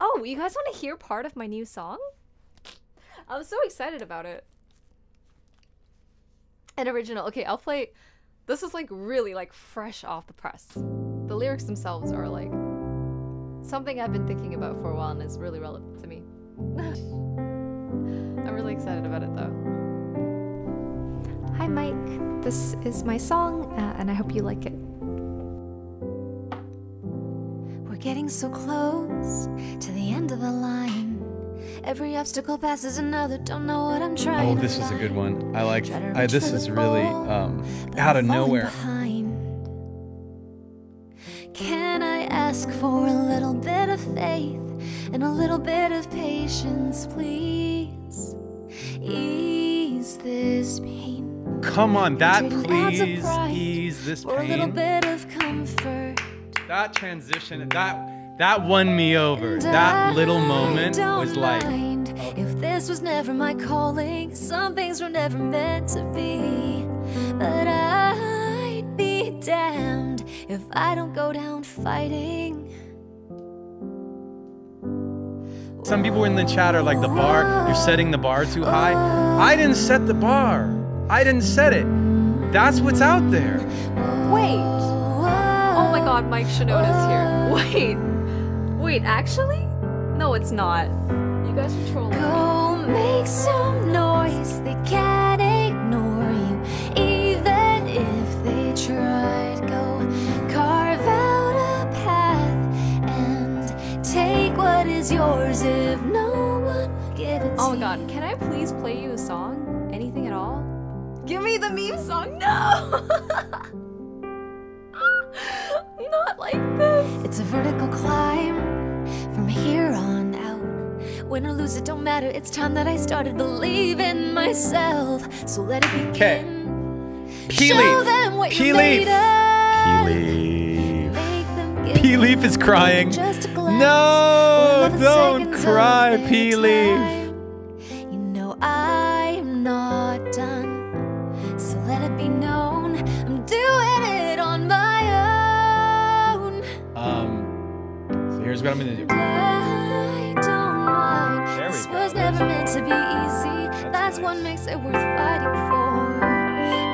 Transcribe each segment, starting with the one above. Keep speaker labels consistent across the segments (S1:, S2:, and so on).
S1: Oh, you guys want to hear part of my new song? I'm so excited about it. An original. Okay, I'll play. This is like really like fresh off the press. The lyrics themselves are like something I've been thinking about for a while and is really relevant to me. I'm really excited about it though. Hi, Mike. This is my song, uh, and I hope you like it.
S2: Getting so close to the end of the line. Every obstacle passes another. Don't know what I'm trying
S3: Oh, this is a good one. I like. I, this is really um, out of nowhere.
S2: Can I ask for a little bit of faith and a little bit of patience, please? Ease this pain
S3: Come on, that
S2: Trading ounce of
S3: please ease this
S2: for a little
S3: pain.
S2: bit of comfort.
S3: That transition, that that won me over.
S2: And
S3: That little moment
S2: don't
S3: was like,
S2: mind if this was never my calling. Some things were never meant to be, but I'd be damned if I don't go down fighting.
S3: some people in the chat are like, the bar, you're setting the bar too high. I didn't set the bar. I didn't set it. That's what's out there.
S1: Wait. Oh my god, Mike Shinoda's here. Uh. Wait. Wait, actually? No, it's not. You guys are trolling.
S2: Go make some noise. They can't ignore you, even if they tried. Go carve out a path and take what is yours if no one will give it
S1: Oh my god, can I please play you a song? Anything at all? Give me the meme song. No!
S2: Win or lose, it don't matter. It's time that I started believing myself. So let it begin.
S3: Pea
S2: Show
S3: leaf.
S2: them what Pealeaf.
S3: Pea leaf.
S2: Make them give
S3: Pealeaf is crying.
S2: Just a glance
S3: No, don't cry,
S2: of their Pealeaf. You know I'm not done, so let it be known I'm doing it on my own.
S3: Um, so here's what I'm gonna do.
S2: I don't mind.
S3: There we
S2: this
S3: go.
S2: was never meant to be easy. That's, what
S3: nice.
S2: makes it worth fighting for.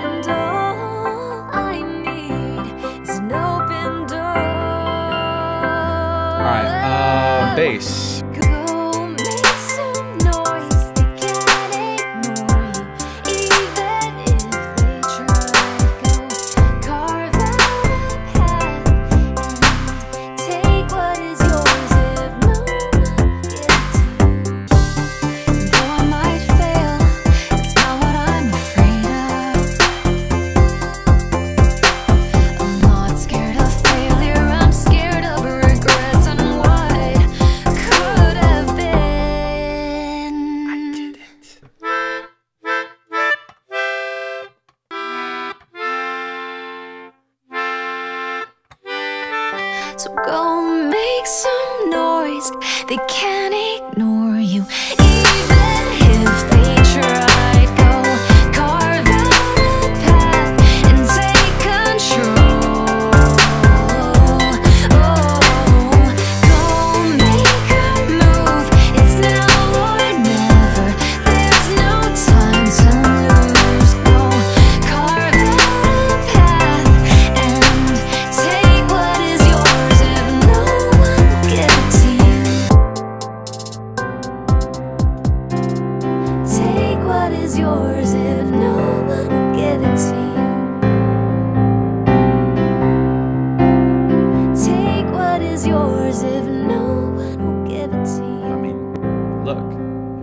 S2: And all I need is an open door.
S3: All right, uh, bass.
S2: So go make some noise. They can't ignore yours if no one will it to you. Take what is yours if no one will give it to
S3: I mean, look,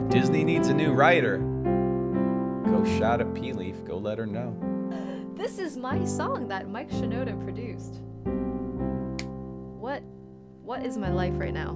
S3: if Disney needs a new writer, go shout at Pealeaf. Go let her know.
S1: This is my song that Mike Shinoda produced. What what is my life right now?